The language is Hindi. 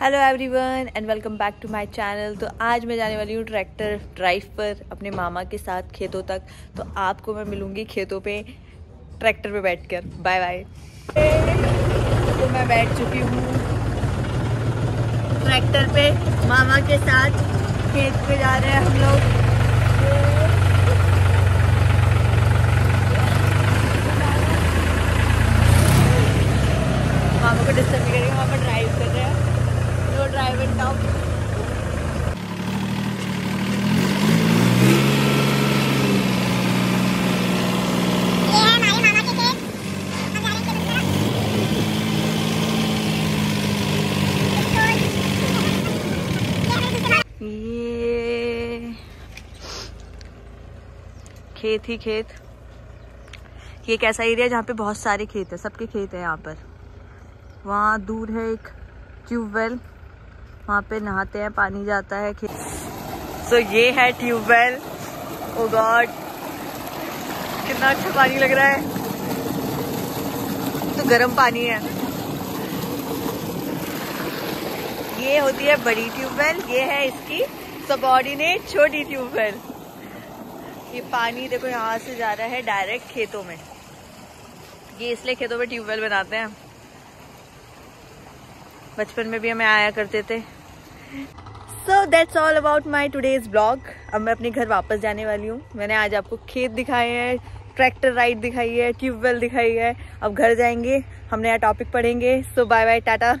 Hello everyone and welcome back to my channel तो आज मैं जाने वाली हूँ ट्रैक्टर ड्राइव पर अपने मामा के साथ खेतों तक। तो आपको मैं मिलूँगी खेतों पे, ट्रैक्टर पे बैठकर। बाय बाय तो मैं बैठ चुकी हूँ ट्रैक्टर पे। मामा के साथ खेत पे जा रहे हैं हम लोग। मामा को डिस्टर्ब करेंगे, मामा ड्राइव कर रहे हैं। Down. खेत ही खेत। ये एक ऐसा एरिया जहाँ पे बहुत सारे खेत है, सबके खेत है यहाँ पर। वहाँ दूर है एक ट्यूबवेल। वहाँ पे नहाते हैं पानी जाता है सो so, ये है ट्यूबवेल। ओ गॉड कितना अच्छा पानी लग रहा है। तो गर्म पानी है। ये होती है बड़ी ट्यूबवेल। ये है इसकी सबॉर्डिनेट छोटी ट्यूबवेल। ये पानी देखो यहाँ से जा रहा है डायरेक्ट खेतों में। ये इसलिए खेतों में ट्यूबवेल बनाते हैं। बचपन में भी हमें आया करते थे। So that's all about my today's blog अब मैं अपने घर वापस जाने वाली हूँ। मैंने आज आपको खेत दिखाए हैं ट्रैक्टर राइड दिखाई है ट्यूबवेल दिखाई है। अब घर जाएँगे हम नया टॉपिक पढ़ेंगे। सो बाय बाय टाटा